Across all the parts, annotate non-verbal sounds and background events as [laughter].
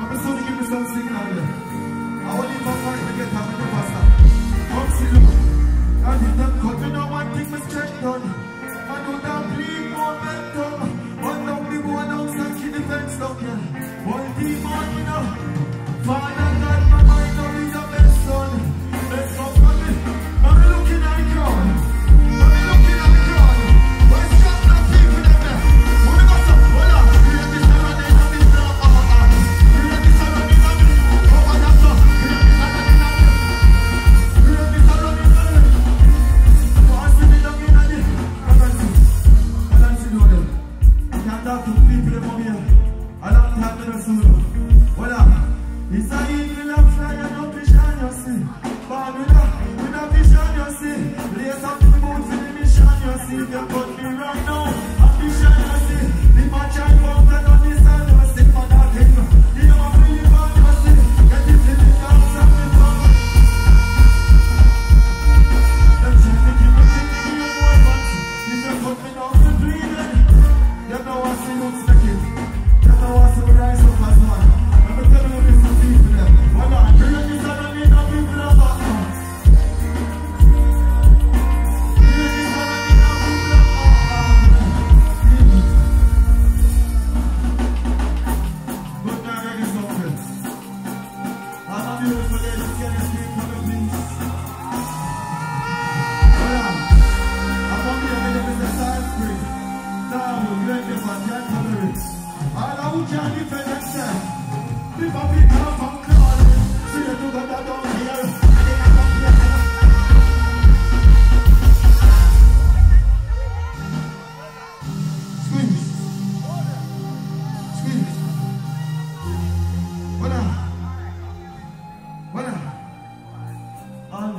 Mabasuri gibi sensin abi. Aholi bakmak gibi.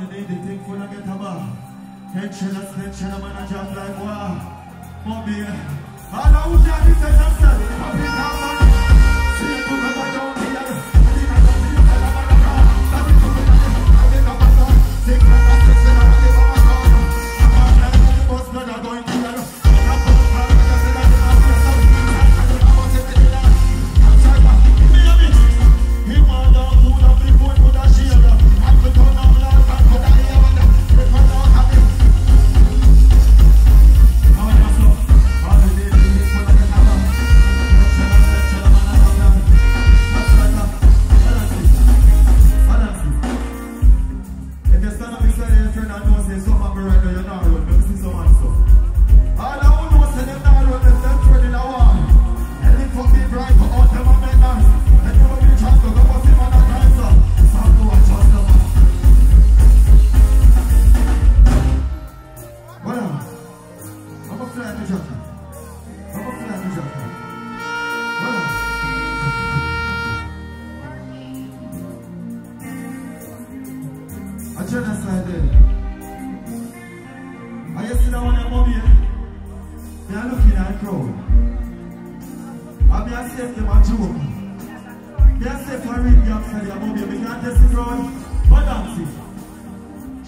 the need the thing full of get a bar. Head shellers, man, I job like war. Mommy, all I would have is a A genocide there. I see that one I'm over here. They are looking at crowd. I mean, I said them at home. They safe for reading outside their mobile. We can't just sit around. But that's it.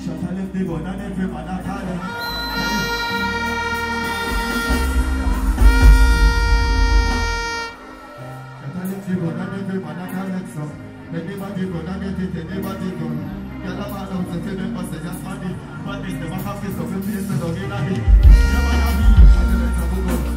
Shut up, they go. Not every man, not all them. Never give up, never give up, never give up. But it's the back of this of.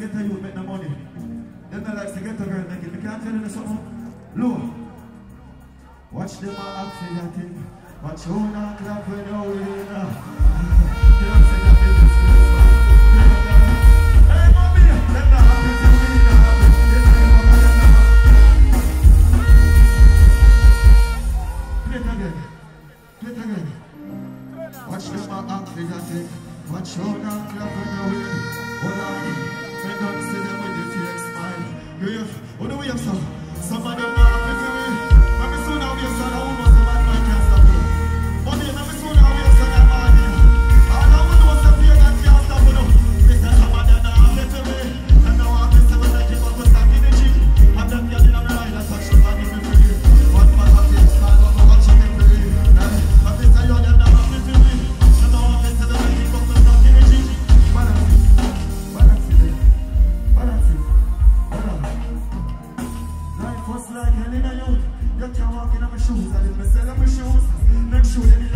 to get to you make the money. Them not likes to get to girl make it. We can't tell you something. Look. Watch them act for your thing. Watch who not clap when you're winning. [laughs] You know what I'm saying? shoes. I didn't sell them shoes. Make sure they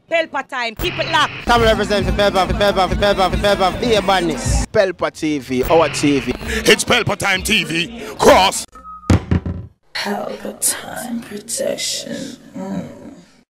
Pelpa time. Keep it locked. Come represent for Pelpa, for Pelpa, for Pelpa, for Pelpa, be a badness. Pelpa TV, our TV. It's Pelpa time TV. Cross. Pelpa time protection. Mm.